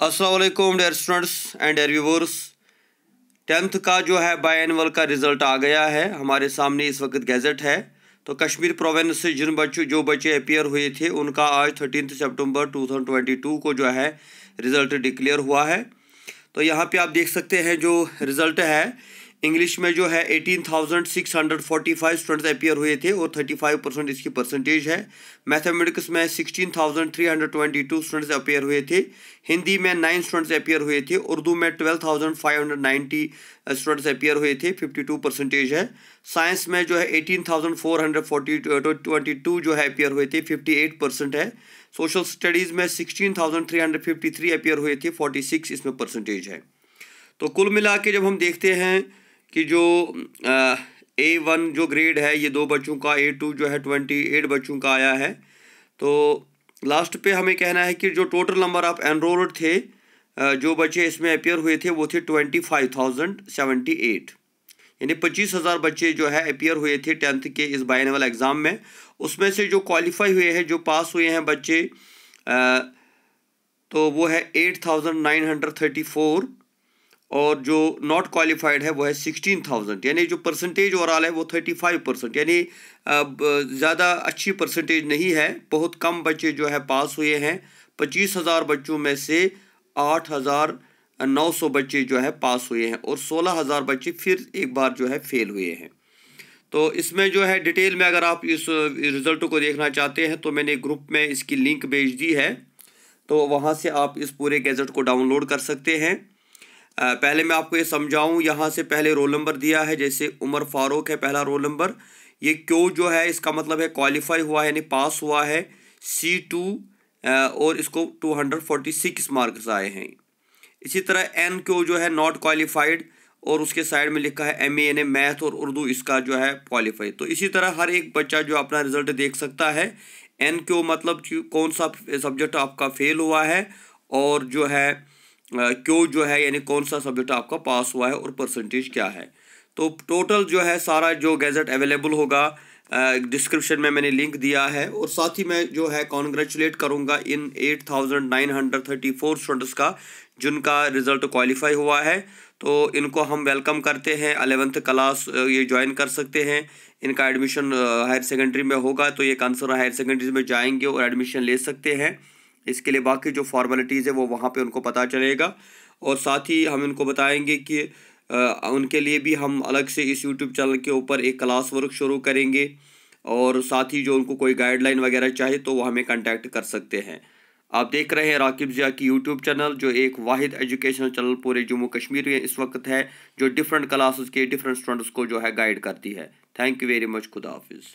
Aslam dear students and dear viewers tenth का जो है बाई एनअल का रिज़ल्ट आ गया है। हमारे सामने इस वक्त गैजेट है। तो कश्मीर प्रोविंस से जिन बच्चों, जो बच्चे अपियर हुए थे, उनका आज थर्टीन सितंबर 2022 को जो है रिज़ल्ट डिक्लेयर हुआ है। तो यहाँ पे आप देख सकते हैं जो रिज़ल्ट है इंग्लिश में जो है eighteen thousand six hundred forty five students appear हुए थे और थर्टी फाइव परसेंट इसकी परसेंटेज है। मैथमेटिक्स में sixteen thousand three hundred twenty two students appear हुए थे। हिंदी में नाइन स्टूडेंट्स अपियर हुए थे। उर्दू में twelve thousand five hundred ninety students appear हुए थे। फिफ्टी टू परसेंटेज है। साइंस में जो है eighteen thousand four hundred forty twenty two जो है अपियर हुए थे। फिफ्टी एट परसेंट है। सोशल स्टडीज़ में sixteen thousand three hundred fifty three appear हुए थे। फोर्टी सिक्स इसमें परसेंटेज है। तो कुल मिला के जब हम देखते हैं कि जो ए वन जो ग्रेड है, ये दो बच्चों का ए टू जो है ट्वेंटी एट बच्चों का आया है। तो लास्ट पे हमें कहना है कि जो टोटल नंबर ऑफ़ एनरोल्ड थे जो बच्चे इसमें अपेयर हुए थे, वो थे twenty five thousand seventy eight यानी पच्चीस हज़ार बच्चे जो है अपेयर हुए थे टेंथ के इस बाइनवल एग्ज़ाम में। उसमें से जो क्वालिफाई हुए हैं, जो पास हुए हैं बच्चे तो वो है eight thousand nine hundred thirty four और जो नॉट क्वालिफाइड है, वो है सिक्सटीन थाउज़ेंड यानी जो परसेंटेज ओवरऑल है, वो थर्टी फाइव परसेंट यानी ज़्यादा अच्छी परसेंटेज नहीं है, बहुत कम बच्चे जो है पास हुए हैं। पच्चीस हज़ार बच्चों में से आठ हज़ार नौ सौ बच्चे जो है पास हुए हैं और सोलह हज़ार बच्चे फिर एक बार जो है फेल हुए हैं। तो इसमें जो है डिटेल में अगर आप इस रिज़ल्ट को देखना चाहते हैं तो मैंने ग्रुप में इसकी लिंक भेज दी है। तो वहाँ से आप इस पूरे गैजेट को डाउनलोड कर सकते हैं। पहले मैं आपको ये समझाऊं, यहाँ से पहले रोल नंबर दिया है, जैसे उमर फारूक है, पहला रोल नंबर ये क्यों जो है, इसका मतलब है क्वालिफाई हुआ है यानी पास हुआ है। सी टू और इसको two hundred forty six marks आए हैं। इसी तरह एन क्यू जो है नॉट क्वालिफाइड और उसके साइड में लिखा है एम ए मैथ और उर्दू इसका जो है क्वालिफाई तो इसी तरह हर एक बच्चा जो अपना रिज़ल्ट देख सकता है। एन क्यों मतलब कौन सा सब्जेक्ट आपका फेल हुआ है, और जो है क्यों जो है, यानी कौन सा सब्जेक्ट आपका पास हुआ है और परसेंटेज क्या है? तो टोटल जो है, सारा जो गैजेट अवेलेबल होगा डिस्क्रिप्शन में मैंने लिंक दिया है और साथ ही मैं जो है कॉन्ग्रेचुलेट करूँगा इन eight thousand nine hundred thirty four students का, जिनका रिज़ल्ट क्वालिफाई हुआ है। तो इनको हम वेलकम करते हैं अलेवेंथ क्लास ये ज्वाइन कर सकते हैं। इनका एडमिशन हायर सेकेंडरी में होगा तो ये कंसर हायर सेकेंडरी में जाएँगे और एडमिशन ले सकते हैं। इसके लिए बाकी जो फॉर्मेलिटीज़ है वो वहाँ पे उनको पता चलेगा। और साथ ही हम इनको बताएँगे कि आ, उनके लिए भी हम अलग से इस यूट्यूब चैनल के ऊपर एक क्लास वर्क शुरू करेंगे और साथ ही जो उनको कोई गाइडलाइन वगैरह चाहे तो वो हमें कांटेक्ट कर सकते हैं। आप देख रहे हैं राकिब ज़िया की यूट्यूब चैनल जो एक वाहिद एजुकेशनल चैनल पूरे जम्मू कश्मीर में इस वक्त है जो डिफरेंट क्लासेस के डिफरेंट स्टूडेंट्स को जो है गाइड करती है। थैंक यू वेरी मच खुदा हाफिज़